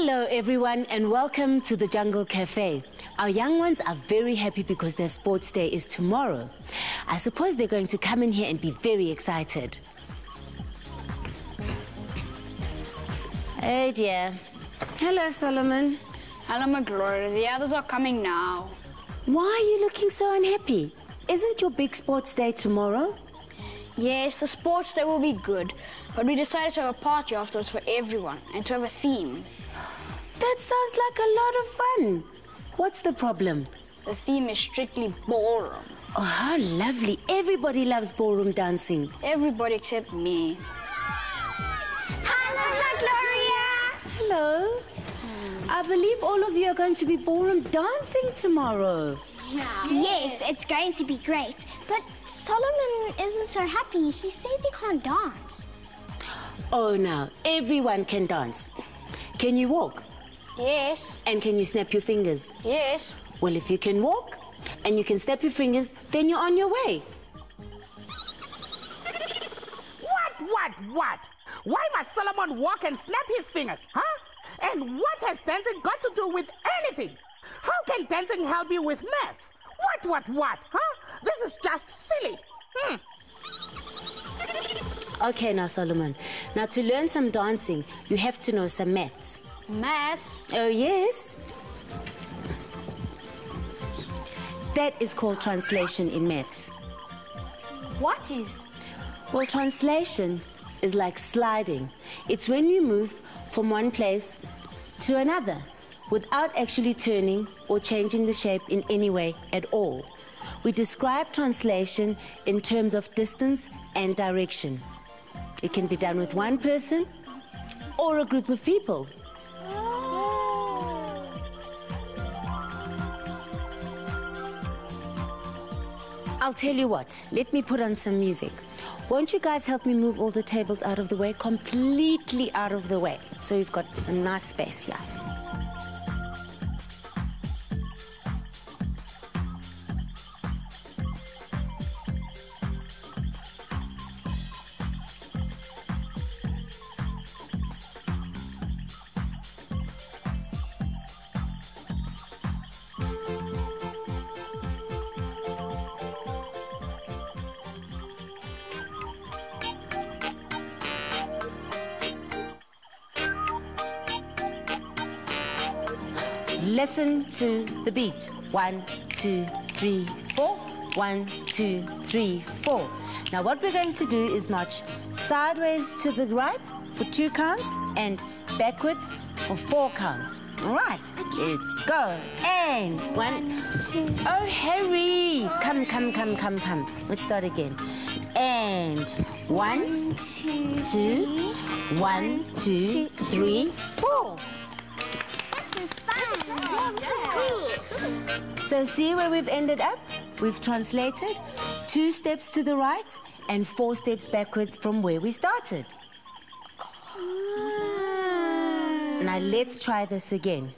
Hello, everyone, and welcome to the Jungle Cafe. Our young ones are very happy because their sports day is tomorrow. I suppose they're going to come in here and be very excited. Oh dear. Hello, Solomon. Hello, Magloria. The others are coming now. Why are you looking so unhappy? Isn't your big sports day tomorrow? Yes, the sports day will be good, but we decided to have a party afterwards for everyone and to have a theme. That sounds like a lot of fun. What's the problem? The theme is strictly ballroom. Oh, how lovely. Everybody loves ballroom dancing. Everybody except me. Hello, Gloria. Hello. I believe all of you are going to be ballroom dancing tomorrow. Yes, it's going to be great. But Solomon isn't so happy. He says he can't dance. Oh, no, everyone can dance. Can you walk? Yes, And can you snap your fingers? yes. Well, if you can walk and you can snap your fingers, then you're on your way. What, what, what? Why must Solomon walk and snap his fingers, huh? And what has dancing got to do with anything? How can dancing help you with maths? What, what, what, huh? This is just silly. Hmm. Okay, now, Solomon. Now, to learn some dancing, you have to know some maths. Maths. Oh, yes. That is called translation in maths. What is? Well, translation is like sliding. It's when you move from one place to another without actually turning or changing the shape in any way at all. We describe translation in terms of distance and direction. It can be done with one person or a group of people. I'll tell you what, let me put on some music. Won't you guys help me move all the tables out of the way, completely out of the way, so we've got some nice space here? Listen to the beat. One, two, three, four. One, two, three, four. Now what we're going to do is march sideways to the right for two counts and backwards for four counts. All right, let's go. And one, two. Oh, Harry. Come, come, come, come, come. Let's start again. And one, Two, two, one, two, three, four. This is fun. So see where we've ended up? We've translated two steps to the right and four steps backwards from where we started. Now let's try this again.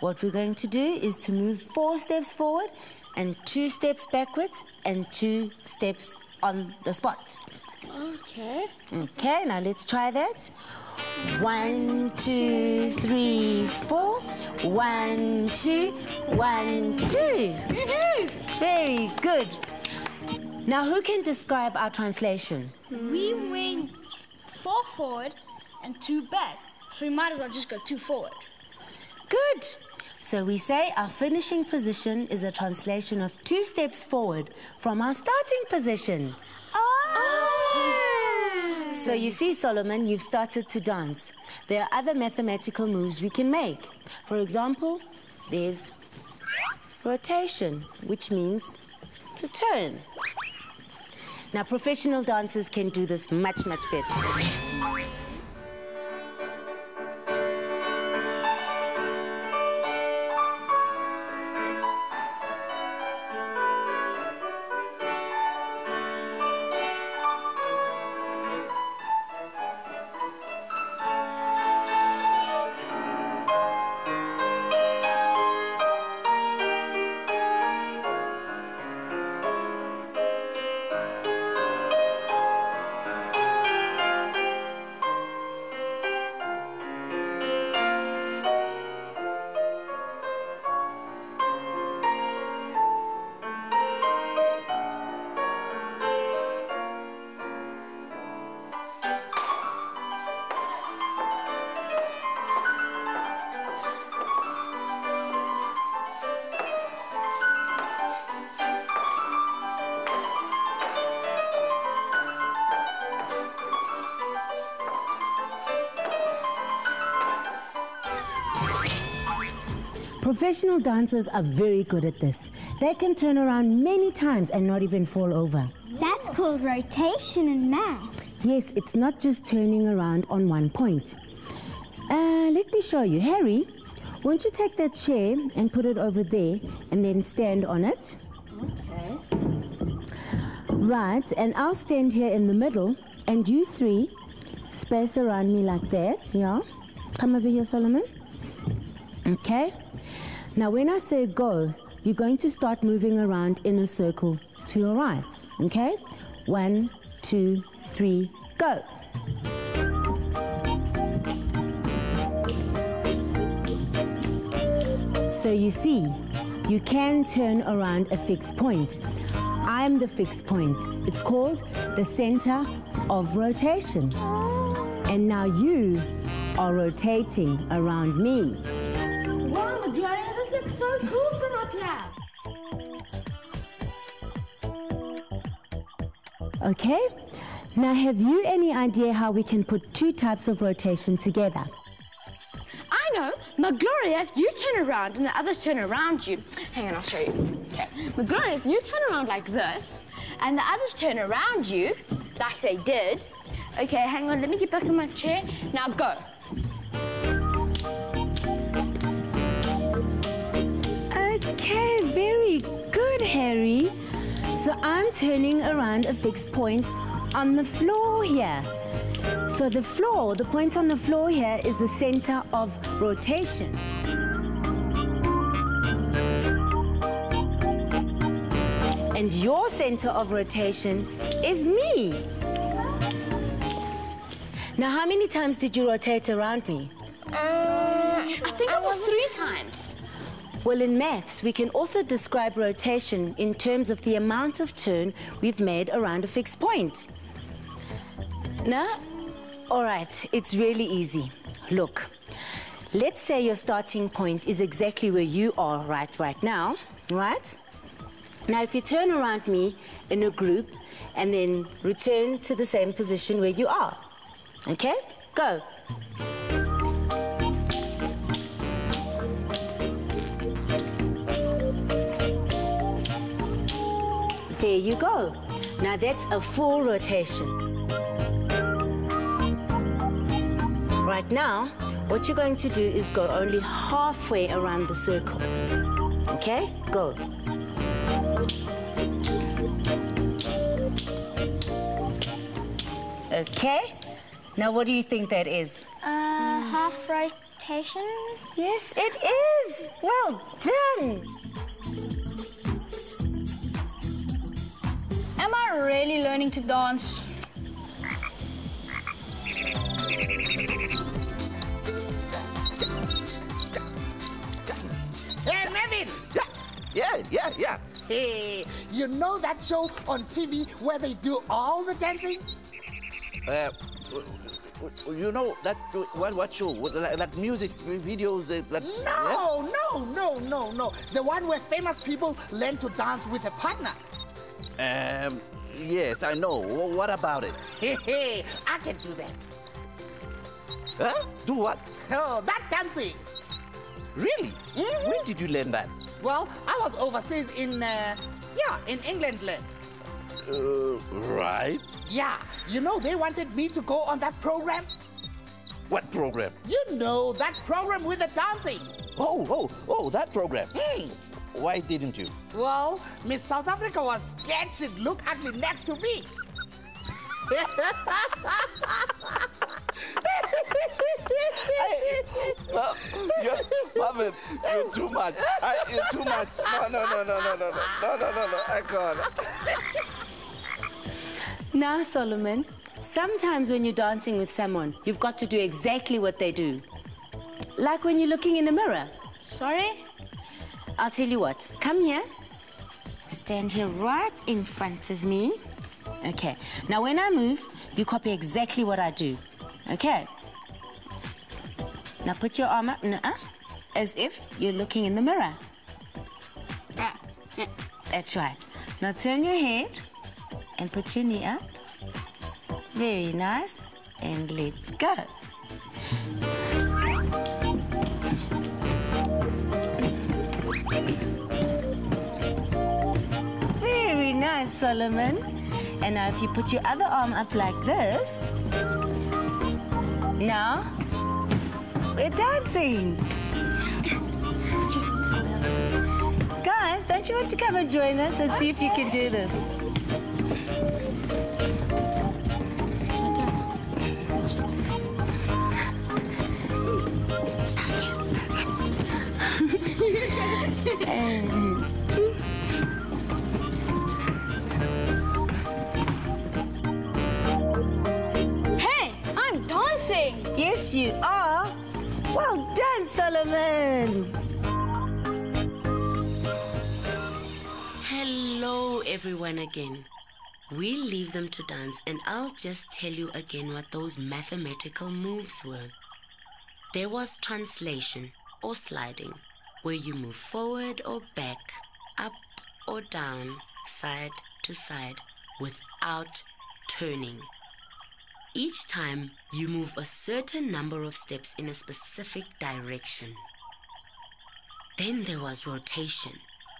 What we're going to do is to move four steps forward and two steps backwards and two steps on the spot. Okay. Okay, now let's try that. One, two, three, four. One, two, one, two. Very good. Now, who can describe our translation? We went four forward and two back, so we might as well just go two forward. Good. So we say our finishing position is a translation of two steps forward from our starting position. So you see, Solomon, you've started to dance. There are other mathematical moves we can make. For example, there's rotation, which means to turn. Now, professional dancers can do this much, much better. Professional dancers are very good at this. They can turn around many times and not even fall over. That's called rotation in math. Yes, it's not just turning around on one point. Uh, let me show you. Harry, won't you take that chair and put it over there and then stand on it? Okay. Right, and I'll stand here in the middle and you three space around me like that, yeah? Come over here, Solomon. Okay. Now, when I say go, you're going to start moving around in a circle to your right, okay? One, two, three, go. So you see, you can turn around a fixed point. I'm the fixed point. It's called the center of rotation. And now you are rotating around me. Wow, Gloria, this looks so cool from up here. Okay? Now, have you any idea how we can put two types of rotation together? I know. Magloria, if you turn around and the others turn around you. Hang on, I'll show you. Okay. Magloria, if you turn around like this and the others turn around you, like they did. Okay, hang on, let me get back in my chair. Now go. Okay, very good, Harry. So I'm turning around a fixed point on the floor here. So the floor, the point on the floor here is the center of rotation. And your center of rotation is me. Now, how many times did you rotate around me? Uh, I think it was three times. Well, in maths, we can also describe rotation in terms of the amount of turn we've made around a fixed point. Now, all right, it's really easy. Look, let's say your starting point is exactly where you are right right now, right? Now, if you turn around me in a group and then return to the same position where you are, okay? Go. There you go. Now that's a full rotation. Right now, what you're going to do is go only halfway around the circle. Okay? Go. Okay? Now, what do you think that is? Uh, half rotation. Yes, it is. Well done. Am I really learning to dance? Hey, Nevin! Yeah, yeah, yeah. Hey, you know that show on TV where they do all the dancing? Uh, w- w- you know that what what show? Like, like music videos? uh, Like, No, no, no, no, no. The one where famous people learn to dance with a partner. Um, yes, I know. What about it? Hey, hey, I can do that. Huh? Do what? Oh, that dancing. Really? When did you learn that? Well, I was overseas in, uh, yeah, in England. land. Uh, right. Yeah, you know they wanted me to go on that program. What program? You know that program with the dancing. Oh, oh, oh, that program. Hmm. Why didn't you? Well, Miss South Africa was scared she'd look ugly next to me. Uh, you're, Marvin, you're too much. I, you're too much. No, no, no, no, no, no, no, no, no, no, no. I can't. Now, Solomon, sometimes when you're dancing with someone, you've got to do exactly what they do. Like when you're looking in a mirror. Sorry? I'll tell you what, come here. Stand here right in front of me. Okay, now when I move, you copy exactly what I do. Okay? Now put your arm up, nuh-uh, as if you're looking in the mirror. That's right. Now turn your head and put your knee up. Very nice. And let's go. Solomon. And now if you put your other arm up like this. Now, we're dancing. Guys, don't you want to come and join us and see if you can do this? You are. Well done, Solomon. Hello, everyone, again. We'll leave them to dance, and I'll just tell you again what those mathematical moves were. There was translation or sliding, where you move forward or back, up or down, side to side, without turning. Each time, you move a certain number of steps in a specific direction. Then there was rotation,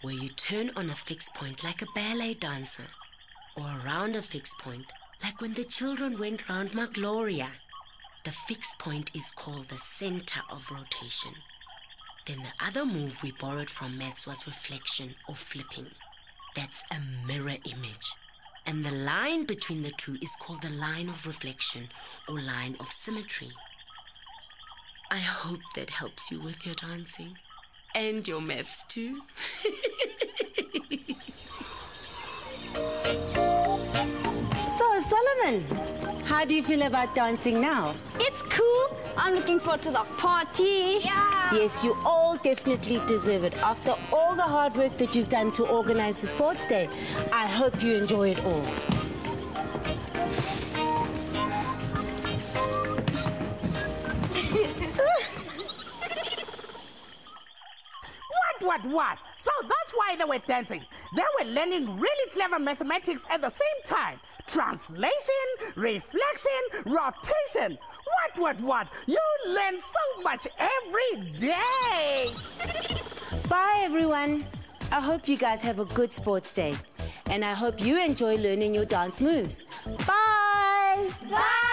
where you turn on a fixed point like a ballet dancer, or around a fixed point like when the children went round Magloria. The fixed point is called the center of rotation. Then the other move we borrowed from maths was reflection or flipping. That's a mirror image. And the line between the two is called the line of reflection or line of symmetry. I hope that helps you with your dancing and your maths too. So, Solomon, how do you feel about dancing now? It's cool. I'm looking forward to the party. Yeah. Yes, you all definitely deserve it. After all the hard work that you've done to organize the sports day, I hope you enjoy it all. What, what, what? So that's why they were dancing. They were learning really clever mathematics at the same time. Translation, reflection, rotation. What, what, what? You learn so much every day. Bye, everyone. I hope you guys have a good sports day. And I hope you enjoy learning your dance moves. Bye! Bye!